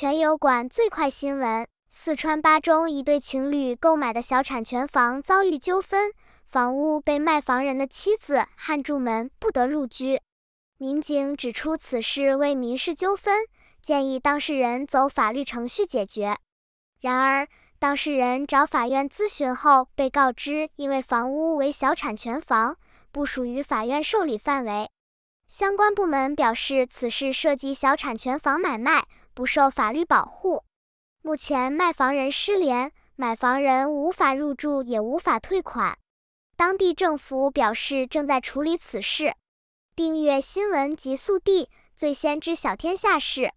全油管最快新闻：四川巴中一对情侣购买的小产权房遭遇纠纷，房屋被卖房人的妻子焊住门，不得入居。民警指出此事为民事纠纷，建议当事人走法律程序解决。然而，当事人找法院咨询后，被告知因为房屋为小产权房，不属于法院受理范围。相关部门表示，此事涉及小产权房买卖，不受法律保护。目前卖房人失联，买房人无法入住，也无法退款。当地政府表示正在处理此事。订阅新闻极速递，最先知晓天下事。